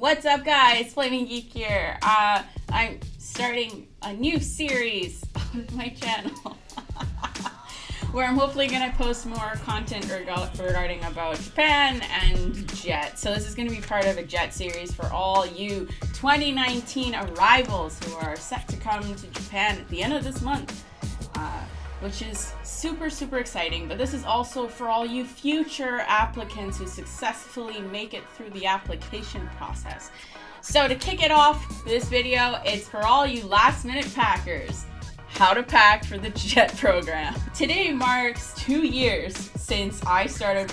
What's up, guys? Flaming Geek here. Uh, I'm starting a new series on my channel where I'm hopefully going to post more content regarding about Japan and Jet. So, this is going to be part of a Jet series for all you 2019 arrivals who are set to come to Japan at the end of this month. Uh, which is super, super exciting. But this is also for all you future applicants who successfully make it through the application process. So to kick it off, this video, it's for all you last minute packers. How to pack for the JET program. Today marks two years since I started,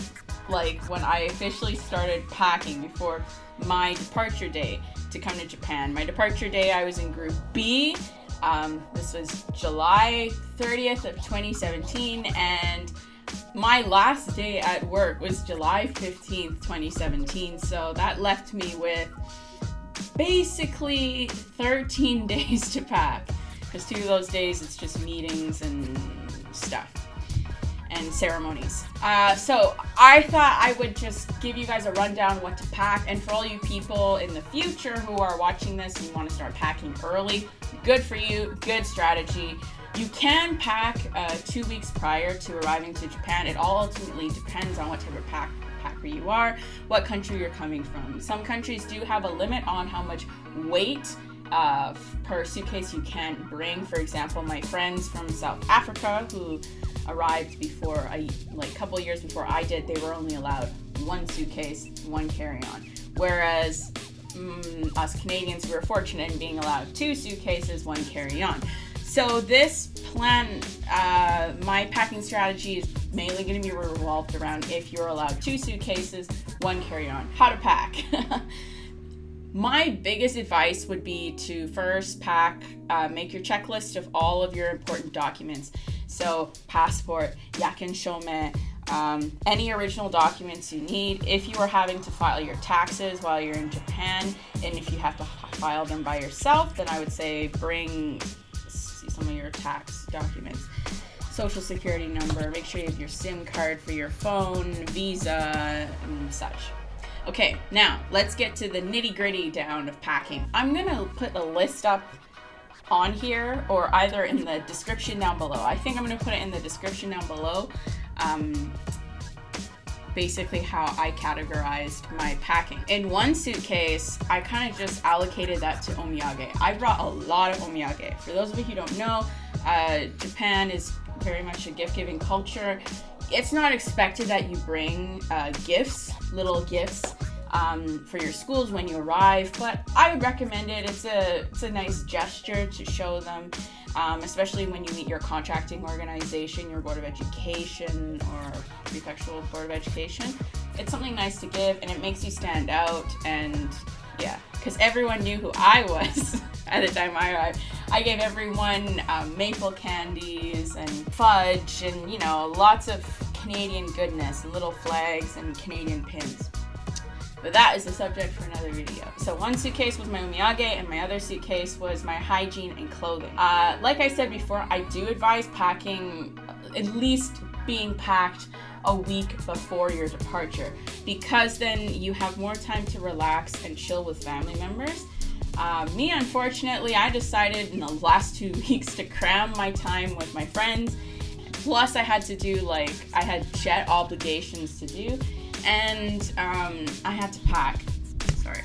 like when I officially started packing before my departure day to come to Japan. My departure day, I was in group B um, this was July 30th of 2017, and my last day at work was July 15th, 2017. So that left me with basically 13 days to pack. Because two of those days it's just meetings and stuff and ceremonies. Uh, so I thought I would just give you guys a rundown what to pack. And for all you people in the future who are watching this and you want to start packing early, good for you, good strategy. You can pack uh, two weeks prior to arriving to Japan. It all ultimately depends on what type of pack packer you are, what country you're coming from. Some countries do have a limit on how much weight uh, per suitcase you can bring. For example, my friends from South Africa who arrived before I like a couple years before I did, they were only allowed one suitcase, one carry-on. Whereas mm, us Canadians, we were fortunate in being allowed two suitcases, one carry-on. So this plan, uh, my packing strategy is mainly going to be revolved around if you're allowed two suitcases, one carry-on. How to pack. my biggest advice would be to first pack, uh, make your checklist of all of your important documents. So, passport, yakken shoumei, um, any original documents you need. If you are having to file your taxes while you're in Japan, and if you have to file them by yourself, then I would say bring some of your tax documents. Social security number, make sure you have your SIM card for your phone, visa, and such. Okay, now let's get to the nitty gritty down of packing. I'm gonna put a list up on here or either in the description down below. I think I'm to put it in the description down below. Um, basically how I categorized my packing. In one suitcase, I kind of just allocated that to omiyage. I brought a lot of omiyage. For those of you who don't know, uh, Japan is very much a gift-giving culture. It's not expected that you bring uh, gifts, little gifts um, for your schools when you arrive. But I would recommend it. It's a it's a nice gesture to show them, um, especially when you meet your contracting organization, your board of education or prefectural board of education. It's something nice to give, and it makes you stand out. And yeah, because everyone knew who I was at the time I arrived. I gave everyone um, maple candies and fudge and you know lots of Canadian goodness, little flags and Canadian pins. But that is the subject for another video. So one suitcase was my omiyage and my other suitcase was my hygiene and clothing. Uh, like I said before, I do advise packing, at least being packed a week before your departure because then you have more time to relax and chill with family members. Uh, me, unfortunately, I decided in the last two weeks to cram my time with my friends. Plus, I had to do like, I had jet obligations to do and um, I had to pack. Sorry.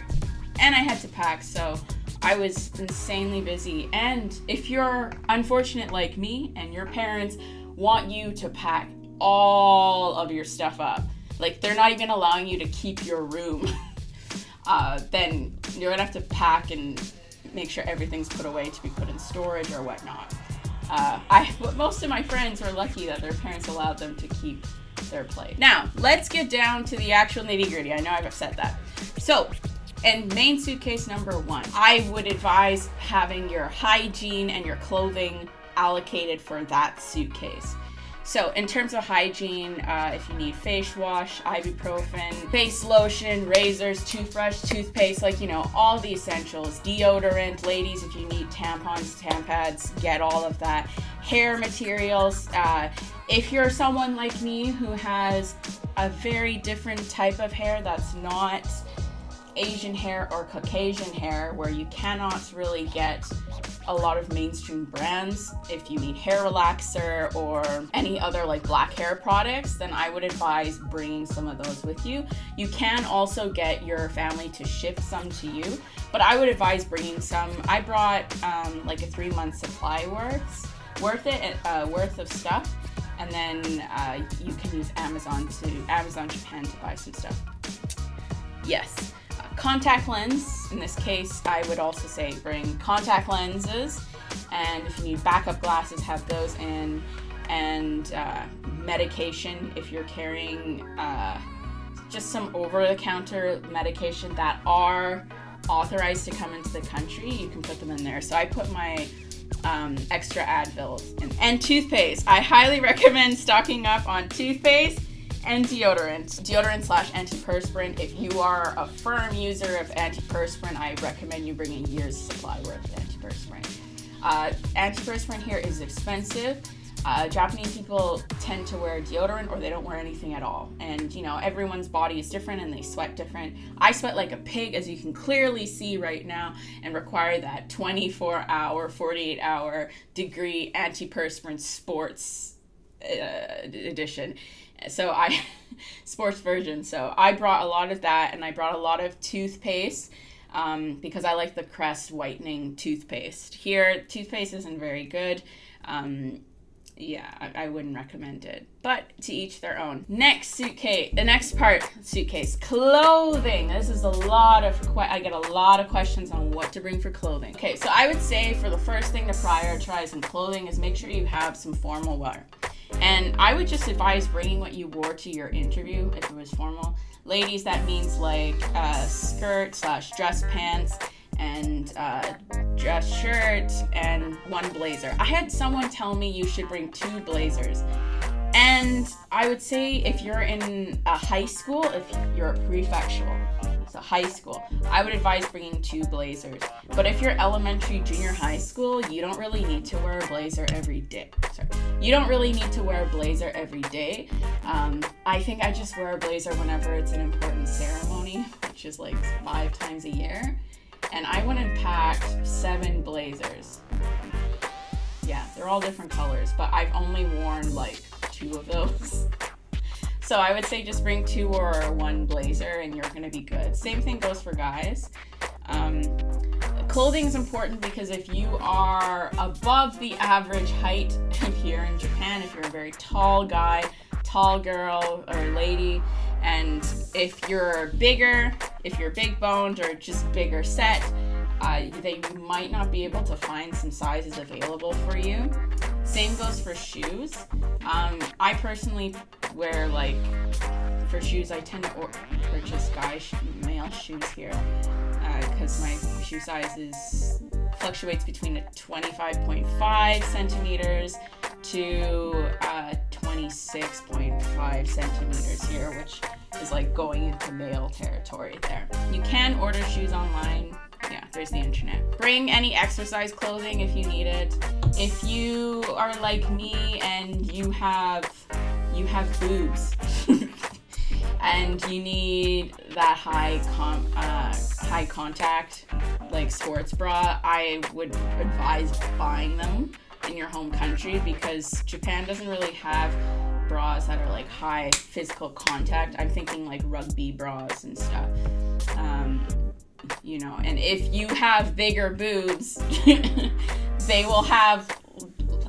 And I had to pack, so I was insanely busy. And if you're unfortunate like me and your parents want you to pack all of your stuff up, like they're not even allowing you to keep your room, uh, then you're gonna have to pack and make sure everything's put away to be put in storage or whatnot. Uh, I most of my friends were lucky that their parents allowed them to keep their plate. Now, let's get down to the actual nitty gritty. I know I've said that. So, and main suitcase number one, I would advise having your hygiene and your clothing allocated for that suitcase. So, in terms of hygiene, uh, if you need face wash, ibuprofen, face lotion, razors, toothbrush, toothpaste, like, you know, all the essentials, deodorant, ladies, if you need tampons, tampads, get all of that. Hair materials, uh, if you're someone like me who has a very different type of hair that's not Asian hair or Caucasian hair, where you cannot really get a lot of mainstream brands. If you need hair relaxer or any other like black hair products, then I would advise bringing some of those with you. You can also get your family to ship some to you, but I would advise bringing some. I brought um, like a three month supply worth worth it uh, worth of stuff, and then uh, you can use Amazon to Amazon Japan to buy some stuff. Yes contact lens. In this case, I would also say bring contact lenses, and if you need backup glasses, have those in, and uh, medication if you're carrying uh, just some over-the-counter medication that are authorized to come into the country. You can put them in there. So I put my um, extra Advils in. and toothpaste. I highly recommend stocking up on toothpaste and deodorant. Deodorant slash antiperspirant. If you are a firm user of antiperspirant, I recommend you bring a year's supply worth of antiperspirant. Uh, antiperspirant here is expensive. Uh, Japanese people tend to wear deodorant or they don't wear anything at all. And you know, everyone's body is different and they sweat different. I sweat like a pig, as you can clearly see right now, and require that 24 hour, 48 hour degree antiperspirant sports uh, edition so I sports version. So I brought a lot of that, and I brought a lot of toothpaste um, because I like the Crest whitening toothpaste. Here, toothpaste isn't very good. Um, yeah, I, I, wouldn't recommend it. But to each their own. Next suitcase, the next part, suitcase, clothing. This is a lot of, I get a lot of questions on what to bring for clothing. Okay, so I would say for the first thing to prioritize in clothing is make sure you have some formal wear. And I would just advise bringing what you wore to your interview if it was formal. Ladies, that means like a skirt slash dress pants and uh, dress shirt and one blazer. I had someone tell me you should bring two blazers. And I would say if you're in a high school, if you're a prefectural, so high school, I would advise bringing two blazers. But if you're elementary, junior high school, you don't really need to wear a blazer every day. Sorry. You don't really need to wear a blazer every day. Um, I think I just wear a blazer whenever it's an important ceremony, which is like five times a year. And I went and packed seven blazers. Yeah, they're all different colors, but I've only worn like two of those. So I would say just bring two or one blazer and you're gonna be good. Same thing goes for guys. Um, clothing is important because if you are above the average height here in Japan, if you're a very tall guy, tall girl or lady, and if you're bigger, if you're big boned or just bigger set, uh, they might not be able to find some sizes available for you. Same goes for shoes. Um, I personally wear like for shoes. I tend to purchase guy sh- male shoes here because uh, my shoe size is fluctuates between 25.5 centimeters to uh, 26.5 centimeters here, which is like going into male territory there. You can order shoes online yeah, there's the internet. Bring any exercise clothing if you need it. If you are like me and you have you have boobs and you need that high com- uh, high contact like sports bra, I would advise buying them in your home country because Japan doesn't really have bras that are like high physical contact. I'm thinking like rugby bras and stuff. Um, you know, and if you have bigger boobs, they will have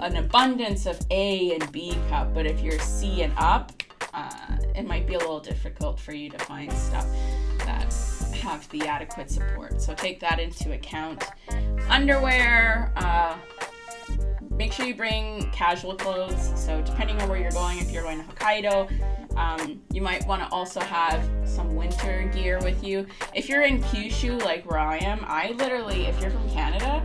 an abundance of A and B cup, but if you're C and up, uh, it might be a little difficult for you to find stuff that have the adequate support. So take that into account. Underwear, uh, make sure you bring casual clothes. So depending on where you're going, if you're going to Hokkaido, um, you might want to also have some winter gear with you. If you're in Kyushu, like where I am, I literally, if you're from Canada,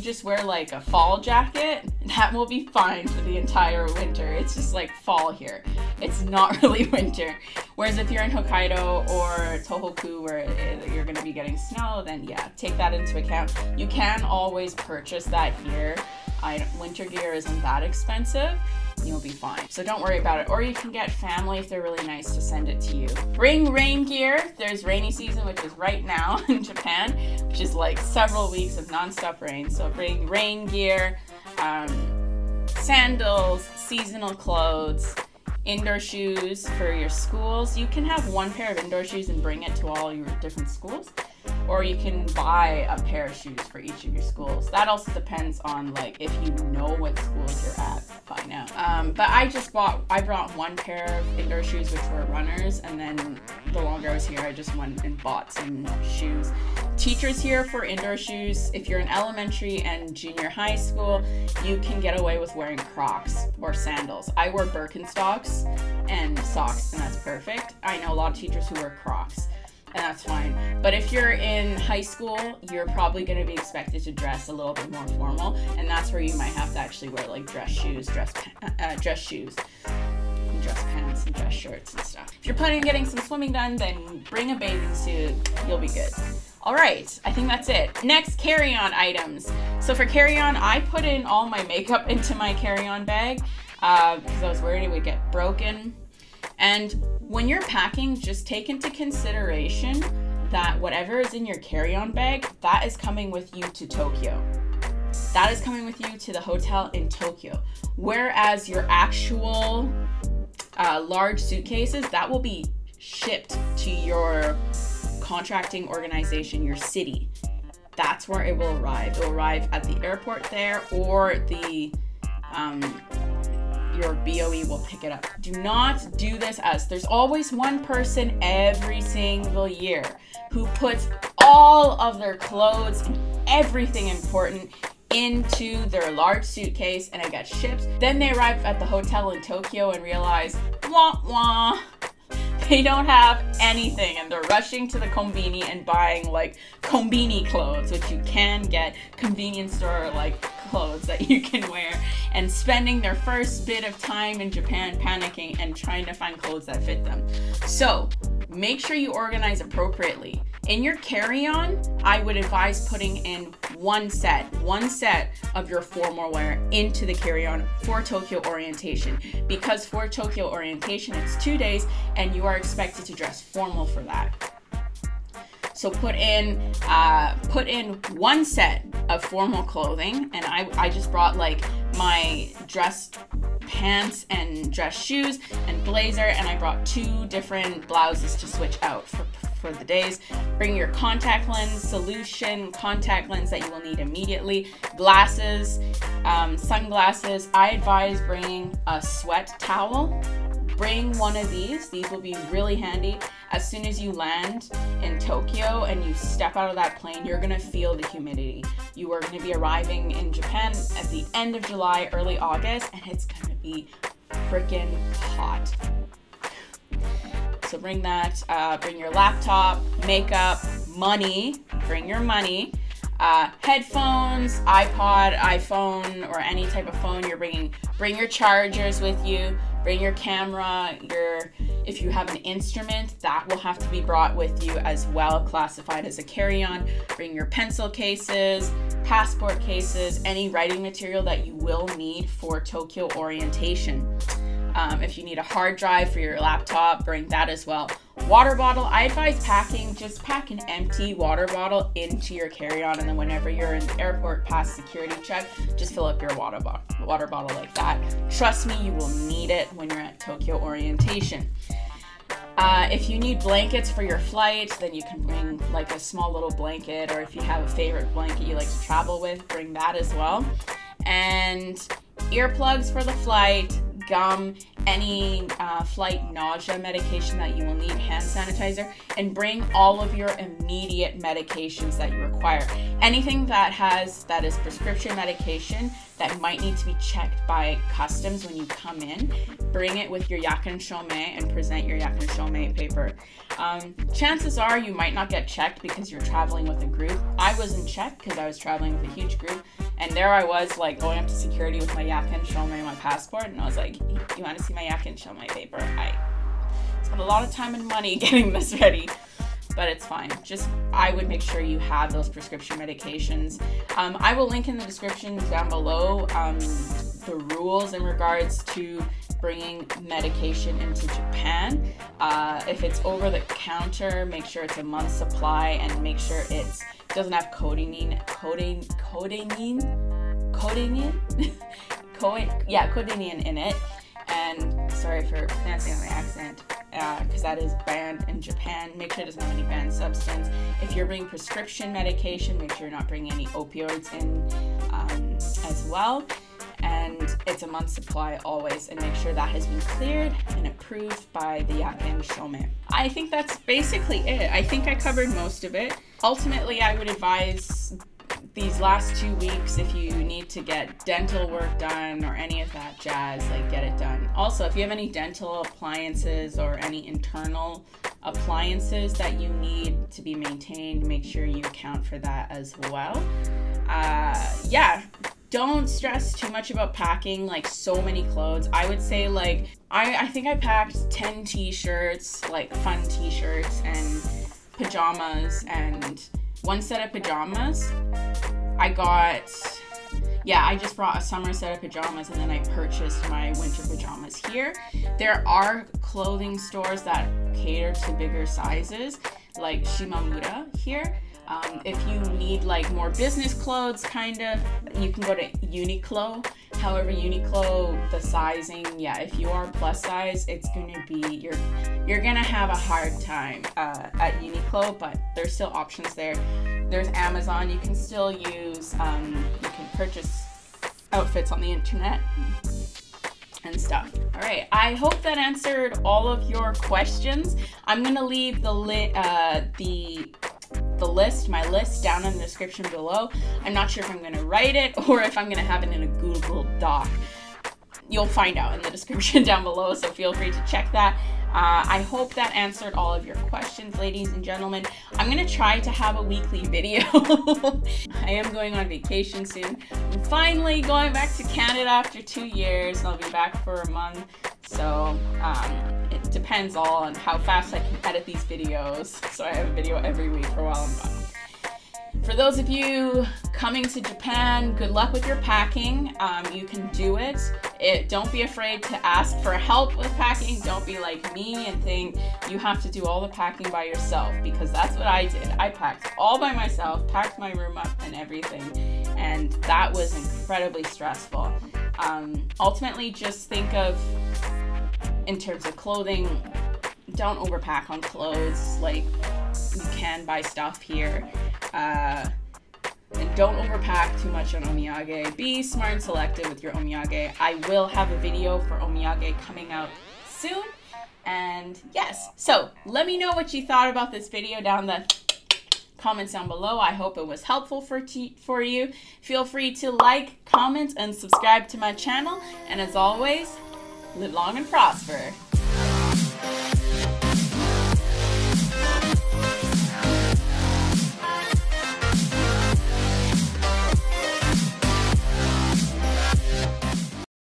you just wear like a fall jacket, that will be fine for the entire winter. It's just like fall here. It's not really winter. Whereas if you're in Hokkaido or Tohoku where eh, you're going to be getting snow, then yeah, take that into account. You can always purchase that here. I, winter gear isn't that expensive. You'll be fine. So don't worry about it. Or you can get family if they're really nice to send it to you. Bring rain gear. There's rainy season, which is right now in Japan, which is like several weeks of nonstop rain. So bring rain gear, um, sandals, seasonal clothes, indoor shoes for your schools. You can have one pair of indoor shoes and bring it to all your different schools or you can buy a pair of shoes for each of your schools. That also depends on like if you know what schools you're at by now. Um, but I just bought I brought one pair of indoor shoes which were runners, and then the longer I was here, I just went and bought some shoes. Teachers here for indoor shoes. If you're in elementary and junior high school, you can get away with wearing Crocs or sandals. I wear Birkenstocks and socks, and that's perfect. I know a lot of teachers who wear Crocs and that's fine. But if you're in high school, you're probably going to be expected to dress a little bit more formal, and that's where you might have to actually wear like dress shoes, dress uh, dress shoes, dress pants, and dress shirts and stuff. If you're planning on getting some swimming done, then bring a bathing suit. You'll be good. All right, I think that's it. Next, carry-on items. So for carry-on, I put in all my makeup into my carry-on bag uh, because I was worried it would get broken. And when you're packing, just take into consideration that whatever is in your carry on bag, that is coming with you to Tokyo. That is coming with you to the hotel in Tokyo. Whereas your actual uh, large suitcases, that will be shipped to your contracting organization, your city. That's where it will arrive. It will arrive at the airport there or the um, your BOE will pick it up. Do not do this as there's always one person every single year who puts all of their clothes and everything important into their large suitcase and it gets shipped. Then they arrive at the hotel in Tokyo and realize, wah wah, they don't have anything and they're rushing to the kombini and buying like kombini clothes, which you can get convenience store like clothes that you can wear and spending their first bit of time in Japan panicking and trying to find clothes that fit them. So make sure you organize appropriately. In your carry on, I would advise putting in one set, one set of your formal wear into the carry on for Tokyo orientation. Because for Tokyo orientation, it's two days and you are expected to dress formal for that. So put in uh, put in one set of formal clothing, and I, I just brought like my dress pants and dress shoes and blazer, and I brought two different blouses to switch out for for the days. Bring your contact lens solution, contact lens that you will need immediately, glasses, um, sunglasses. I advise bringing a sweat towel bring one of these. These will be really handy. As soon as you land in Tokyo and you step out of that plane, you're gonna feel the humidity. You are gonna be arriving in Japan at the end of July, early August, and it's gonna be freaking hot. So bring that, uh, bring your laptop, makeup, money, bring your money. Uh, headphones, iPod, iPhone, or any type of phone you're bringing. Bring your chargers with you. Bring your camera, your if you have an instrument, that will have to be brought with you as well, classified as a carry-on. Bring your pencil cases, passport cases, any writing material that you will need for Tokyo orientation. Um, if you need a hard drive for your laptop, bring that as well. Water bottle, I advise packing, just pack an empty water bottle into your carry on, and then whenever you're in the airport past security check, just fill up your water, bo- water bottle like that. Trust me, you will need it when you're at Tokyo orientation. Uh, if you need blankets for your flight, then you can bring like a small little blanket, or if you have a favorite blanket you like to travel with, bring that as well. And earplugs for the flight, gum, any uh, flight nausea medication that you will need, hand sanitizer, and bring all of your immediate medications that you require. Anything that has that is prescription medication that might need to be checked by customs when you come in, bring it with your yakken shoumei and present your yakken shoumei paper. Um, chances are you might not get checked because you're traveling with a group. I wasn't checked because I was traveling with a huge group, and there I was like going up to security with my yakken shoumei, my passport, and I was like, "You want to see my yakken my paper?" I spent a lot of time and money getting this ready. But it's fine. Just I would make sure you have those prescription medications. Um, I will link in the description down below um, the rules in regards to bringing medication into Japan. Uh, if it's over the counter, make sure it's a month supply and make sure it doesn't have codeine, codeine, codeine, codeine, codeine, yeah, codeine in it. And sorry for pronouncing my accent, because uh, that is banned in Japan. Make sure it doesn't have any banned substance. If you're bringing prescription medication, make sure you're not bringing any opioids in um, as well and it's a month supply always and make sure that has been cleared and approved by the Yakken Shoumei. I think that's basically it. I think I covered most of it. Ultimately, I would advise these last two weeks if you need to get dental work done or any of that jazz like get it done also if you have any dental appliances or any internal appliances that you need to be maintained make sure you account for that as well uh, yeah don't stress too much about packing like so many clothes. I would say like I, I think I packed 10 t-shirts, like fun t-shirts and pajamas and one set of pajamas. I got yeah, I just brought a summer set of pajamas and then I purchased my winter pajamas here. There are clothing stores that cater to bigger sizes, like Shimamura here. Um, if you need like more business clothes, kind of, you can go to Uniqlo. However, Uniqlo, the sizing, yeah, if you are plus size, it's gonna be you're you're gonna have a hard time uh, at Uniqlo, but there's still options there. There's Amazon. You can still use. Um, you can purchase outfits on the internet and stuff. All right, I hope that answered all of your questions. I'm gonna leave the li- uh, the the list, my list, down in the description below. I'm not sure if I'm going to write it or if I'm going to have it in a Google Doc. You'll find out in the description down below, so feel free to check that. Uh, I hope that answered all of your questions, ladies and gentlemen. I'm gonna try to have a weekly video. I am going on vacation soon. I'm finally going back to Canada after two years, and I'll be back for a month. So um, it depends all on how fast I can edit these videos. So I have a video every week for while I'm gone. For those of you coming to Japan, good luck with your packing. Um, you can do it. it. Don't be afraid to ask for help with packing. Don't be like me and think you have to do all the packing by yourself because that's what I did. I packed all by myself, packed my room up and everything, and that was incredibly stressful. Um, ultimately, just think of in terms of clothing, don't overpack on clothes. Like, you can buy stuff here. Uh, and don't overpack too much on omiyage. Be smart and selective with your omiyage. I will have a video for omiyage coming out soon. And yes, so let me know what you thought about this video down the comments down below. I hope it was helpful for, for you. Feel free to like, comment, and subscribe to my channel. And as always, live long and prosper.